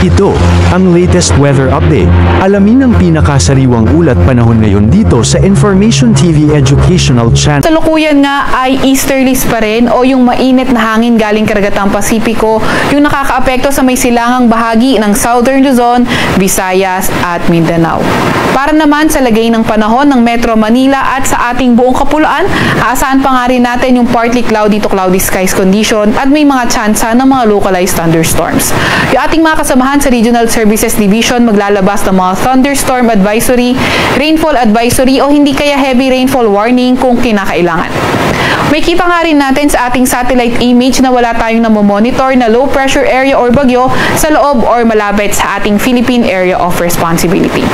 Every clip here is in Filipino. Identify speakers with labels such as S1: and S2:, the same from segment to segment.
S1: Ito, ang latest weather update. Alamin ang pinakasariwang ulat panahon ngayon dito sa Information TV Educational Channel.
S2: Kasalukuyan nga ay easterlies pa rin o yung mainit na hangin galing karagatang Pasipiko yung nakakaapekto sa may silangang bahagi ng Southern Luzon, Visayas at Mindanao. Para naman sa lagay ng panahon ng Metro Manila at sa ating buong kapuluan, aasahan pa nga rin natin yung partly cloudy to cloudy skies condition at may mga tsansa ng mga localized thunderstorms. Yung ating mga kasamahan sa Regional Services Division maglalabas ng mga thunderstorm advisory, rainfall advisory o hindi kaya heavy rainfall warning kung kinakailangan. May kita nga rin natin sa ating satellite image na wala tayong namomonitor na low pressure area or bagyo sa loob or malapit sa ating Philippine Area of Responsibility.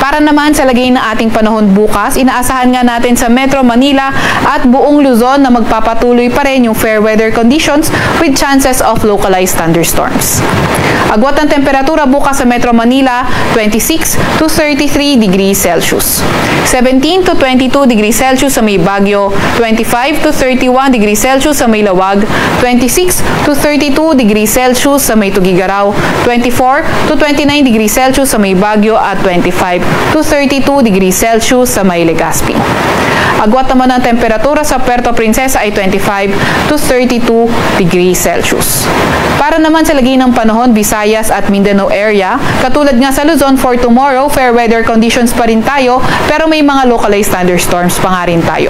S2: Para naman sa lagay ng ating panahon bukas, inaasahan nga natin sa Metro Manila at buong Luzon na magpapatuloy pa rin yung fair weather conditions with chances of localized thunderstorms. Agwat ng temperatura bukas sa Metro Manila, 26 to 33 degrees Celsius. 17 to 22 degrees Celsius sa may Baguio, 25 to 31 degrees Celsius sa may Lawag, 26 to 32 degrees Celsius sa may Tugigaraw, 24 to 29 degrees Celsius sa may Baguio at 25 to 32 degrees Celsius sa may Legazpi. Agwat naman ang temperatura sa Puerto Princesa ay 25 to 32 degrees Celsius. Para naman sa lagay ng panahon, Visayas at Mindanao area, katulad nga sa Luzon for tomorrow, fair weather conditions pa rin tayo, pero may mga localized thunderstorms pa nga rin tayo.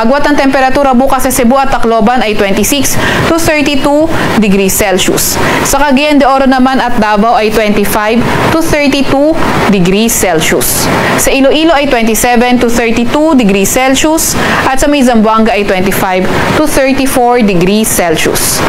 S2: Agwat ang temperatura bukas sa Cebu at Tacloban ay 26 to 32 degrees Celsius. Sa Cagayan de Oro naman at Davao ay 25 to 32 degrees Celsius. Sa Iloilo ay 27 to 32 degrees Celsius at sa may ay 25 to 34 degrees Celsius.